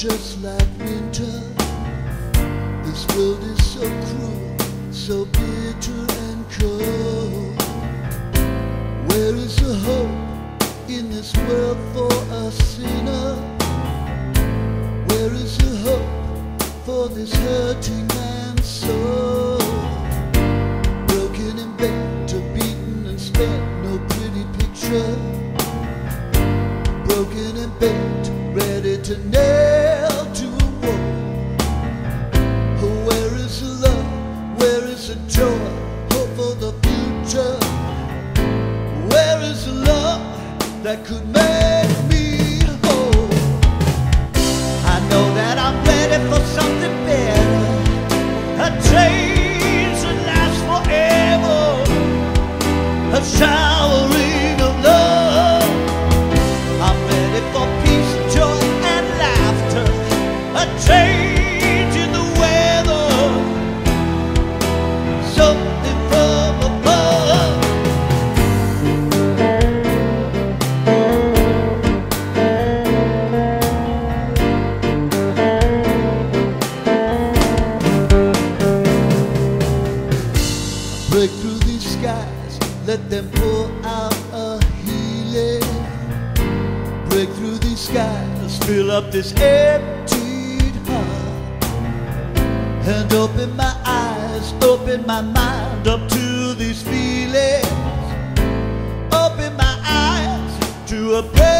just like winter. This world is so cruel, so bitter and cold. Where is the hope in this world for a sinner? Where is the hope for this hurting man's soul? Broken and bent, beaten and spent, no pretty picture. Broken and bent, ready to nail let them pour out a healing. Break through these skies, fill up this emptied heart. And open my eyes, open my mind up to these feelings. Open my eyes to a brand